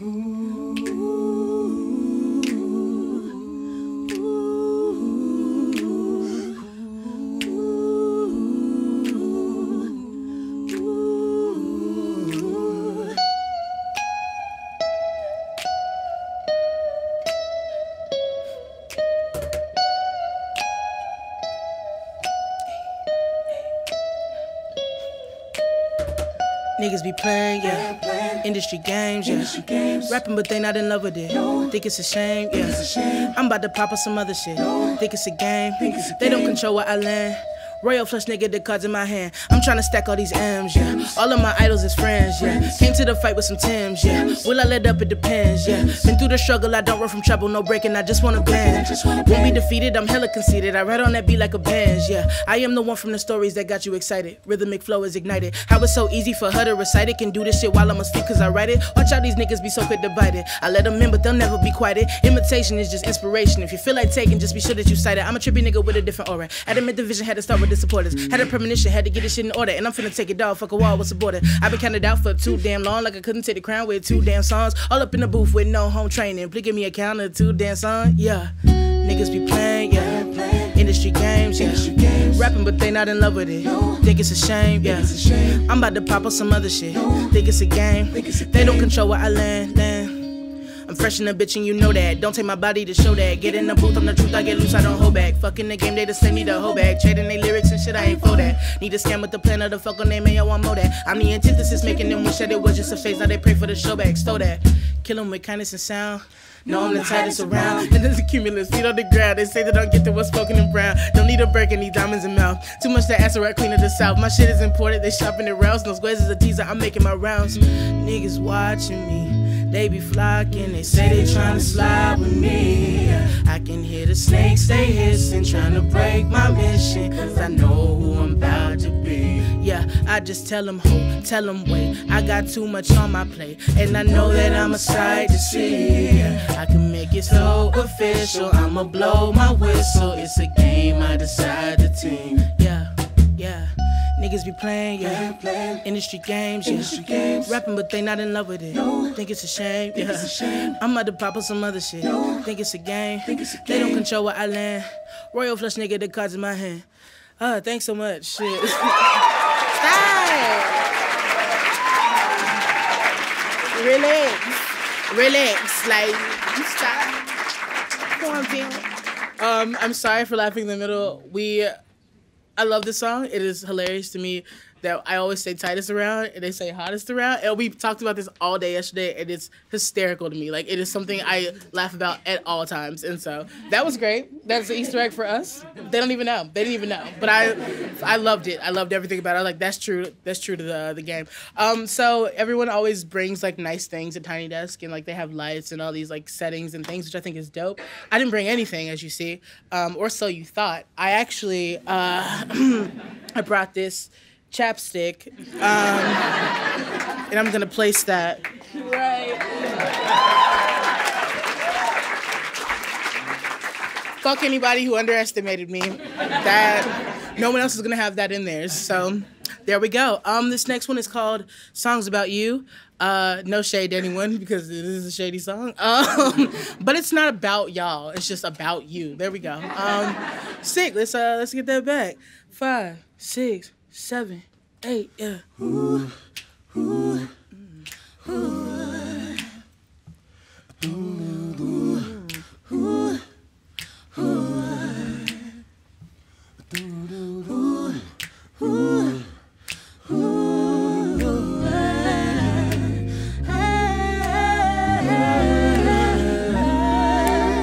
Niggas be playing, yeah. Industry games, yeah. Rapping, but they not in love with it. Think it's a shame, yeah. I'm about to pop up some other shit. Think it's a game. They don't control where I land. Royal flush nigga, the cards in my hand. I'm trying to stack all these M's, yeah. All of my idols is friends, yeah. Came to the fight with some Tims, yeah. Will I let up? It depends, yeah. Been through the struggle, I don't run from trouble, no breaking, I just wanna bend. Won't be defeated, I'm hella conceited. I ride on that beat like a Benz, yeah. I am the one from the stories that got you excited. Rhythmic flow is ignited. How it's so easy for her to recite it. Can do this shit while I'm asleep cause I write it. Watch out, these niggas be so quick to bite it. I let them in, but they'll never be quieted. Imitation is just inspiration. If you feel like taking, just be sure that you cite it. I'm a trippy nigga with a different aura. At a mid division, had to start with the supporters. Had a premonition, had to get this shit in order. And I'm finna take it down, fuck a wall, what's the border? I've been counted out for too damn long, like I couldn't take the crown with two damn songs. All up in the booth with no home training. Please give me a count of two damn songs, yeah. Niggas be playing, yeah. Industry games, yeah. Rapping, but they not in love with it. Think it's a shame, yeah. I'm about to pop up some other shit. Think it's a game. They don't control where I land, land. I'm fresh in the bitch and you know that. Don't take my body to show that. Get in the booth, I'm the truth, I get loose, I don't hold back. Fucking the game, they just send me the whole bag. Trading they lyrics and shit, I ain't for that. Need to scam with the plan of the fuck on and yo, want more that. I'm the antithesis, making them wish that it was just a phase. Now they pray for the show back, stole that. Kill them with kindness and sound. No, I'm the tightest around. And there's a cumulus, feet on the ground. They say that I don't get to what's spoken in brown. Don't need a break, need diamonds in mouth. Too much to ask right clean of the south. My shit is imported, they shopping it rounds. No squares is a teaser, I'm making my rounds. Niggas watching me. They be flocking, they say they tryna slide with me. I can hear the snakes, they hissing, trying to break my mission. Cause I know who I'm about to be. Yeah, I just tell them ho, tell them wait. I got too much on my plate, and I know that I'm a sight to see. I can make it so official, I'ma blow my whistle. It's a game, I decide the team. Yeah, yeah. Niggas be playing, yeah. playing. Industry games, yeah. Industry games. Rapping, but they not in love with it. No. Think it's a shame, Think yeah. it's a shame. I'm about to pop up some other shit. No. Think it's a game. Think it's a They don't control where I land. Royal flush nigga, the cards in my hand. Ah, thanks so much. Shit. Stop. Relax. Relax. Like, you stop. Come on, Pink. Um, I'm sorry for laughing in the middle. We I love this song. It is hilarious to me that I always say tightest around and they say hottest around. And we talked about this all day yesterday, and it's hysterical to me. Like it is something I laugh about at all times. And so that was great. That's an Easter egg for us. They don't even know. They didn't even know. But I I loved it. I loved everything about it. I was like, that's true. That's true to the the game. Um, so everyone always brings like nice things at Tiny Desk and like they have lights and all these like settings and things, which I think is dope. I didn't bring anything, as you see, um, or so you thought. I actually uh, I brought this chapstick, um, and I'm gonna place that right. Fuck anybody who underestimated me. That no one else is gonna have that in theirs. So there we go. Um, this next one is called "Songs About You." Uh, no shade to anyone because it is a shady song. Um, but it's not about y'all. It's just about you. There we go. Um, sick. Let's uh, let's get that back. Five, six, seven, eight. Yeah.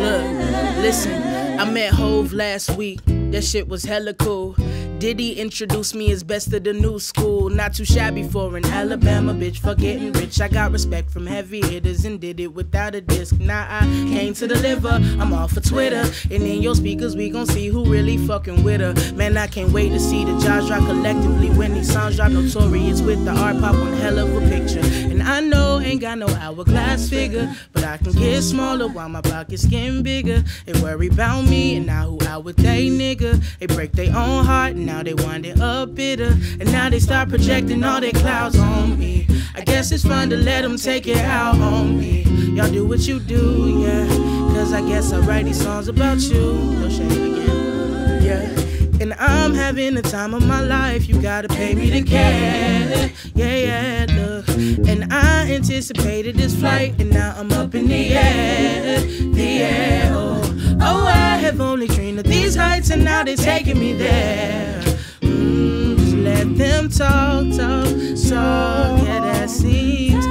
Look, listen, I met Hov last week. That shit was hella cool. Diddy introduced me as best of the new school. Not too shabby for an Alabama bitch for getting rich. I got respect from heavy hitters and did it without a disc. Now I came to deliver. I'm all for Twitter. And in your speakers, we gon' see who really fucking with her. Man, I can't wait to see the jaws drop collectively when these songs drop notorious with the art pop on hell of a picture. And I know ain't got no hourglass figure, but I can get smaller while my pockets getting bigger. They worry about me and now who out with they nigga. They break their own heart now they wind it up bitter. And now they start projecting all their clouds on me. I guess it's fun to let them take it out on me. Y'all do what you do, yeah. Cause I guess I write these songs about you. No shame again, yeah. And I'm having the time of my life. You gotta pay me to care. Yeah, yeah, look. And I anticipated this flight, and now I'm up in the air. The air. Oh, oh I have only dreamed of these heights, and now they're taking me there. Mm, just let them talk, talk, talk. Yeah, that seems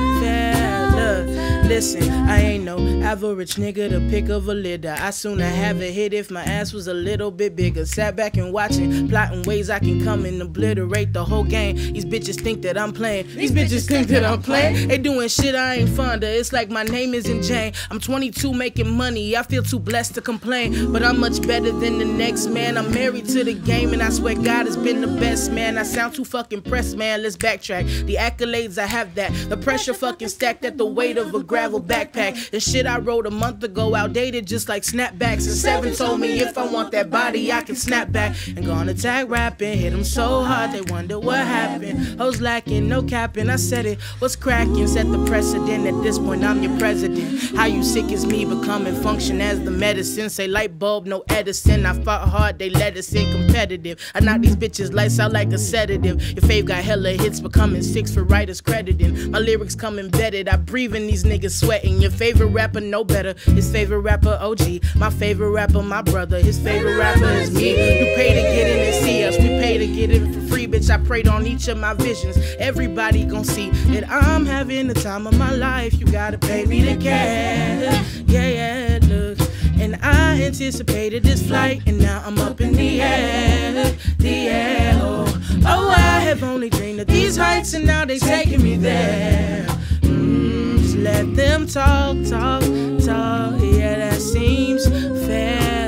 listen, I ain't no average nigga to pick of a litter. I sooner have a hit if my ass was a little bit bigger. Sat back and watching, plotting ways I can come and obliterate the whole game. These bitches think that I'm playing. These bitches think that I'm playing. They doing shit I ain't fond of. It's like my name isn't Jane. I'm 22 making money. I feel too blessed to complain, but I'm much better than the next man. I'm married to the game, and I swear God has been the best man. I sound too fucking pressed, man. Let's backtrack. The accolades I have that. The pressure fucking stacked at the weight of a gravel backpack. The shit I wrote a month ago, outdated just like snapbacks. And Seven told me if I want that body, I can snap back. And gonna tag rapping, hit them so hard, they wonder what happened. Hoes lacking, no capping, I said it. What's cracking? Set the precedent. At this point, I'm your president. How you sick as me, becoming function as the medicine. Say light bulb, no Edison. I fought hard, they let us in competitive. I knock these bitches lights out like a sedative. Your fave got hella hits, becoming six for writers crediting. My lyrics come embedded. I breathe in these niggas sweating. Your favorite rapper, no better. His favorite rapper, OG. My favorite rapper, my brother. His favorite rapper is me. You pay to get in and see us. We pay to get in for free, bitch. I prayed on each of my visions. Everybody gon' see that I'm having the time of my life. You gotta pay me to care. Yeah, yeah, look. And I anticipated this flight, and now I'm up in the air, the air. Oh, oh I have only dreamed of these heights, and now they taking me there. Mm, let them talk, talk, talk. Yeah, that seems fair.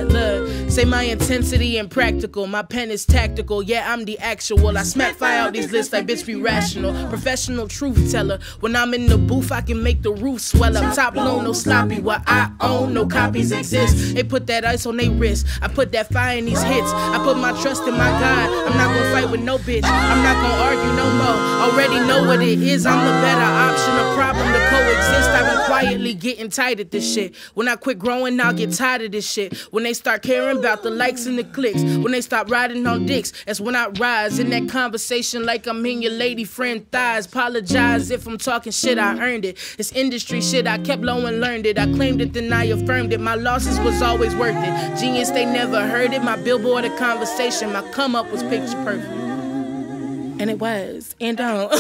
Say my intensity impractical, my pen is tactical. Yeah, I'm the actual. I smack fire out these lists like bitch be rational. Professional truth teller. When I'm in the booth, I can make the roof swell up. Top low, no sloppy. What I own, no copies exist. They put that ice on their wrist. I put that fire in these hits. I put my trust in my God. I'm not gonna fight with no bitch. I'm not gonna argue no more. Already know what it is. I'm the better option. A problem to coexist. I've been quietly getting tired at this shit. When I quit growing, I'll get tired of this shit. When they start caring about the likes and the clicks. When they stop riding on dicks, that's when I rise in that conversation like I'm in your lady friend thighs. Apologize if I'm talking shit, I earned it. It's industry shit, I kept low and learned it. I claimed it, then I affirmed it. My losses was always worth it. Genius, they never heard it. My billboard of conversation, my come up was picture perfect. And it was. And don't. and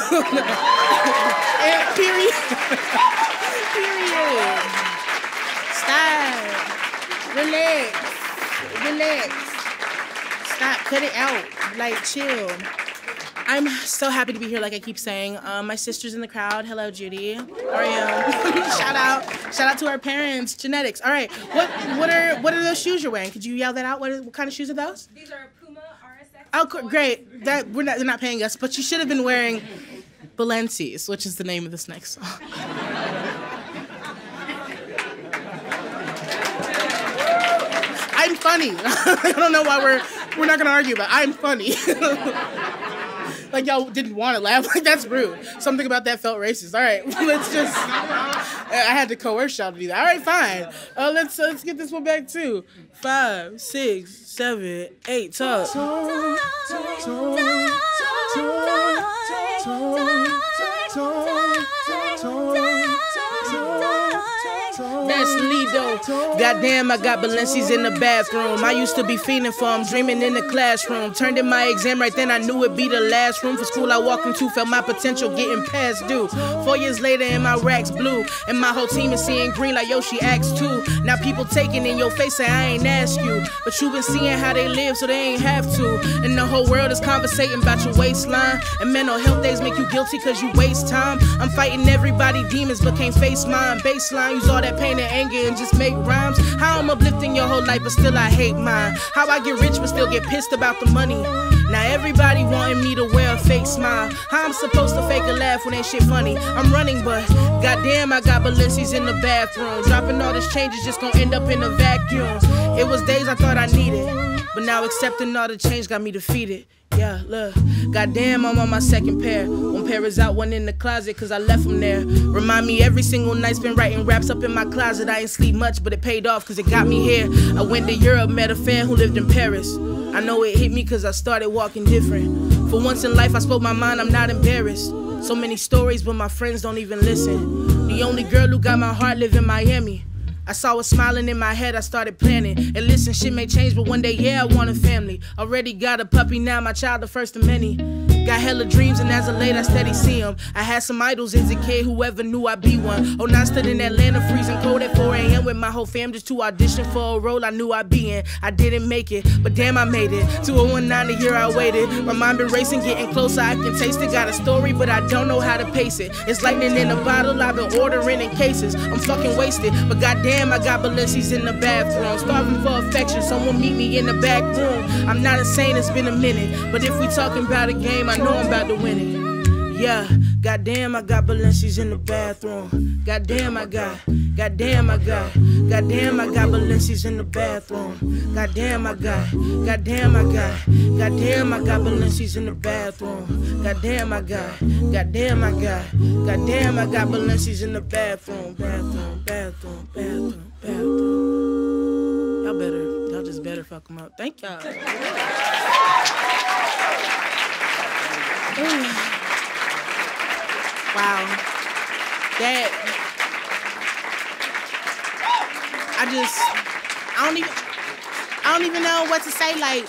period. period. Stop. Relax relax. Stop, cut it out. Like, chill. I'm so happy to be here, like I keep saying. Um, my sister's in the crowd. Hello, Judy. How are you? shout out, shout out to our parents. Genetics. All right. What what are what are those shoes you're wearing? Could you yell that out? What, are, what kind of shoes are those? These are Puma RSX. Oh, great. That we're not they're not paying us, but you should have been wearing Balenci's, which is the name of this next song. I'm funny. I don't know why we're we're not gonna argue. It. I'm funny. like y'all didn't want to laugh. Like that's rude. Something about that felt racist. All right, let's just. I had to coerce y'all to do that. All right, fine. Uh, let's uh, let's get this one back too. Five, six, seven, eight. Talk. talk, talk, That's Lido. Goddamn, I got Balenci's in the bathroom. I used to be fiending for them, dreaming in the classroom. Turned in my exam right then, I knew it'd be the last room for school I walked into. Felt my potential getting past due. Four years later, and my racks blue. And my whole team is seeing green like Yoshi acts too. Now people taking in your face say I ain't ask you. But you been seeing how they live, so they ain't have to. And the whole world is conversating about your waistline. And mental health days make you guilty cause you waste time. I'm fighting everybody, demons, but can't face mine. Baseline, use all that pain and anger and just make rhymes. How I'm uplifting your whole life, but still I hate mine. How I get rich, but still get pissed about the money. Now everybody wanting me to wear a fake smile. How I'm supposed to fake a laugh when ain't shit funny? I'm running, but goddamn, I got Balenci's in the bathroom. Dropping all this change is just gonna end up in a vacuum. It was days I thought I needed, but now accepting all the change got me defeated. Yeah, look, goddamn, I'm on my second pair. One pair is out, one in the closet, cause I left them there. Remind me every single night's been writing raps up in my closet. I ain't sleep much, but it paid off, cause it got me here. I went to Europe, met a fan who lived in Paris. I know it hit me, cause I started walking different. For once in life, I spoke my mind, I'm not embarrassed. So many stories, but my friends don't even listen. The only girl who got my heart live in Miami. I saw her smiling in my head, I started planning. And listen, shit may change, but one day, yeah, I want a family. Already got a puppy, now my child, the first of many. Got hella dreams, and as a late, I steady see them. I had some idols as a kid, whoever knew I'd be one. Oh, now I stood in Atlanta, freezing cold at 4 a.m. with my whole fam just to audition for a role I knew I'd be in. I didn't make it, but damn, I made it. 2019, the year I waited. My mind been racing, getting closer, I can taste it. Got a story, but I don't know how to pace it. It's lightning in a bottle, I've been ordering in cases. I'm fucking wasted, but goddamn, I got Balenci's in the bathroom. Starving for affection, someone meet me in the back room. I'm not insane, it's been a minute, but if we talking about a game, I know I'm about to win it. Yeah, goddamn, I got Balenci's in the bathroom. Goddamn, I got, goddamn, I got, goddamn, I got Balenci's in the bathroom. Goddamn, I got, goddamn, I got, goddamn, I got Balenci's in the bathroom. Goddamn, I got, goddamn, I got, goddamn, I got Balenci's in the bathroom. Bathroom, bathroom, bathroom, bathroom. Y'all better, y'all just better fuck them up. Thank y'all. Wow. That I just I don't even I don't even know what to say. Like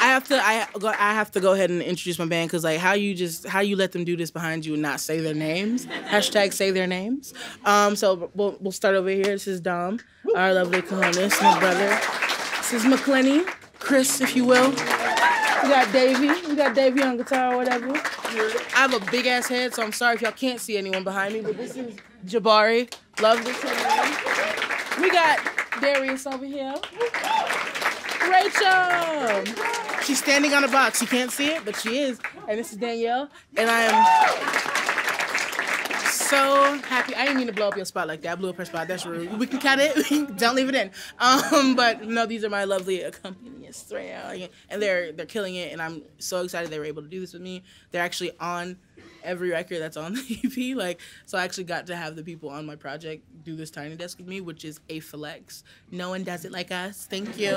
I have to I go I have to go ahead and introduce my band because like how you just how you let them do this behind you and not say their names. Hashtag say their names. Um so we'll we'll start over here. This is Dom, our lovely cojones, my brother. This is McClenny, Chris, if you will. We got Davey. We got Davey on guitar or whatever. I have a big ass head, so I'm sorry if y'all can't see anyone behind me, but this is Jabari. Love this one. We got Darius over here. Rachel. She's standing on a box. You can't see it, but she is. And this is Danielle. And I am so happy. I didn't mean to blow up your spot like that. I blew up her spot. That's rude. We can cut it. Don't leave it in. Um, but no, these are my lovely accompanists and they're they're killing it. And I'm so excited they were able to do this with me. They're actually on every record that's on the EP. Like, so I actually got to have the people on my project do this tiny desk with me, which is a flex. No one does it like us. Thank you.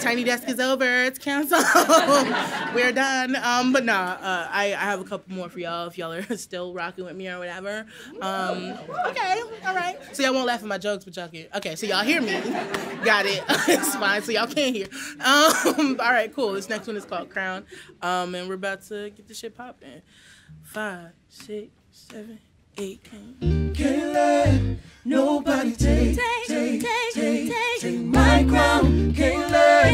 tiny desk is over. It's canceled. We're done. Um, but nah, uh, I, I have a couple more for y'all if y'all are still rocking with me or whatever. Um, okay, all right. So y'all won't laugh at my jokes, but y'all can. Okay, so y'all hear me. Got it. it's fine. So y'all can't hear. Um, all right, cool. This next one is called Crown, um, and we're about to get the shit popping. Five, six, seven, eight. Can't let nobody take, take, take, take, take my crown. Can't let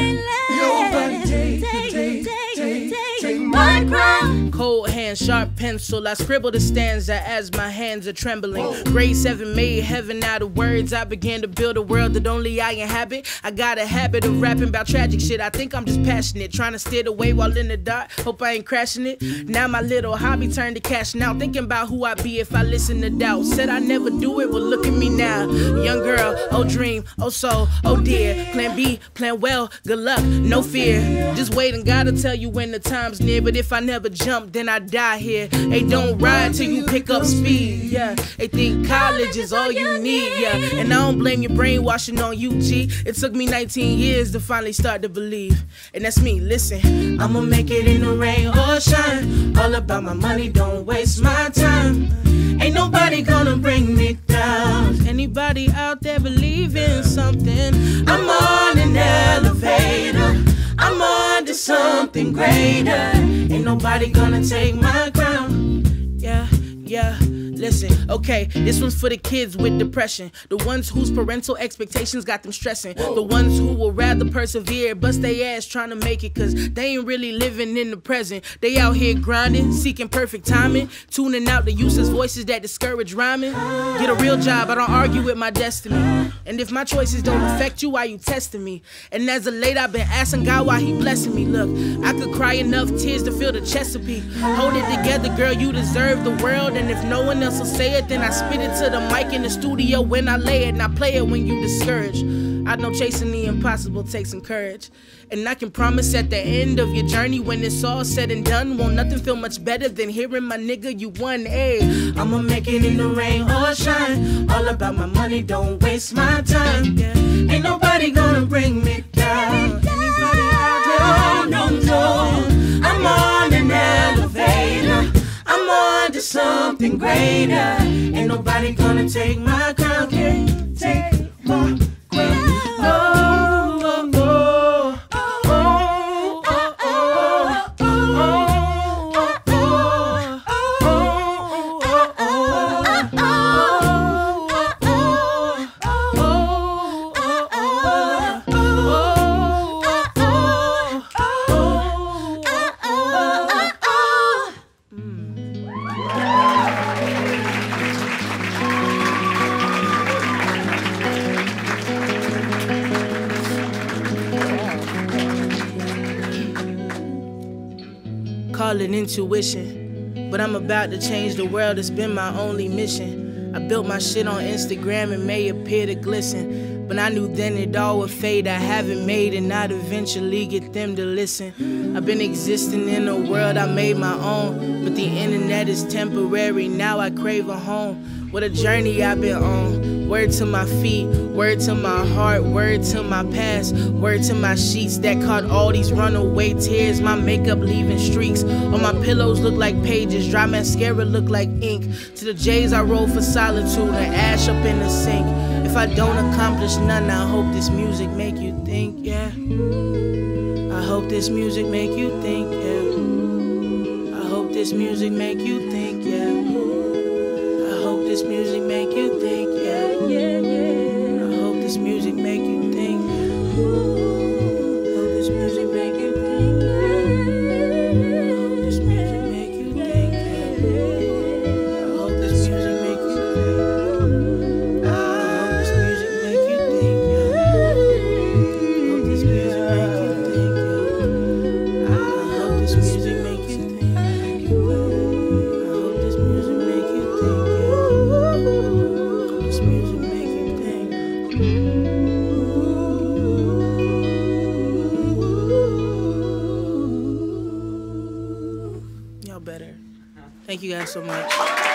nobody take, take, take, take my crown. Cold hand, sharp pencil. I scribble the stanza as my hands are trembling. Grade seven made heaven out of words. I began to build a world that only I inhabit. I got a habit of rapping about tragic shit. I think I'm just passionate, trying to steer the way while in the dark. Hope I ain't crashing it. Now my little hobby turned to cash now. Thinking about who I'd be if I listen to doubt. Said I never do it, well look at me now. Young girl, oh dream, oh soul, oh dear. Plan B, plan well, good luck, no fear. Just wait and gotta tell you when the time's near. But if I never jump, then I die here. They don't ride till you pick up speed. Yeah, they think college is all you need. Yeah, and I don't blame your brainwashing on you, G. It took me 19 years to finally start to believe. And that's me, listen. I'ma make it in the rain or shine. All about my money, don't waste my time. Ain't nobody gonna bring me down. Anybody out there believe in something? I'm on an elevator. I'm on to something greater. Ain't nobody gonna take my crown. Okay, this one's for the kids with depression. The ones whose parental expectations got them stressing. The ones who will rather persevere, bust their ass trying to make it, cause they ain't really living in the present. They out here grinding, seeking perfect timing, tuning out the useless voices that discourage rhyming. Get a real job, I don't argue with my destiny. And if my choices don't affect you, why you testing me? And as of late, I've been asking God why He blessing me. Look, I could cry enough tears to fill the Chesapeake. Hold it together, girl, you deserve the world. And if no one else will say it, then I spit it to the mic in the studio when I lay it, and I play it when you discouraged. I know chasing the impossible takes some courage. And I can promise at the end of your journey, when it's all said and done, won't nothing feel much better than hearing my nigga, you won, A. I'ma make it in the rain or shine. All about my money, don't waste my time. Ain't nobody gonna bring me down. Out? No, no. Something greater. Ain't nobody gonna take my crown. Can't take Call it intuition. But I'm about to change the world, it's been my only mission. I built my shit on Instagram and may appear to glisten. But I knew then it all would fade. I haven't made and I'd eventually get them to listen. I've been existing in a world I made my own. But the internet is temporary, now I crave a home. What a journey I've been on. Word to my feet, word to my heart, word to my past, word to my sheets that caught all these runaway tears. My makeup leaving streaks. On my pillows look like pages, dry mascara look like ink. To the J's I roll for solitude and ash up in the sink. If I don't accomplish none, I hope this music make you think, yeah. I hope this music make you think, yeah. I hope this music make you think, yeah. Better. Thank you guys so much.